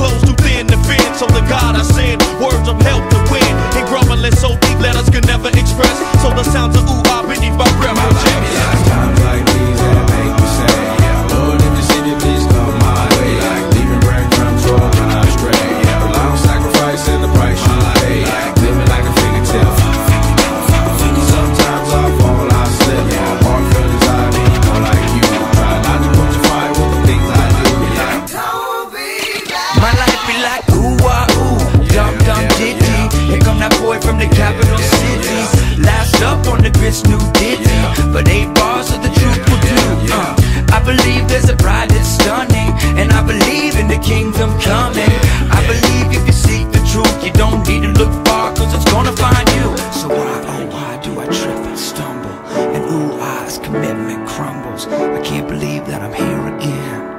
clothes too thin to fit. So the God I send, words of help to win. And growing so deep, letters can never express. So the sounds of ooh, I believe by reverence. crumbles. I can't believe that I'm here again.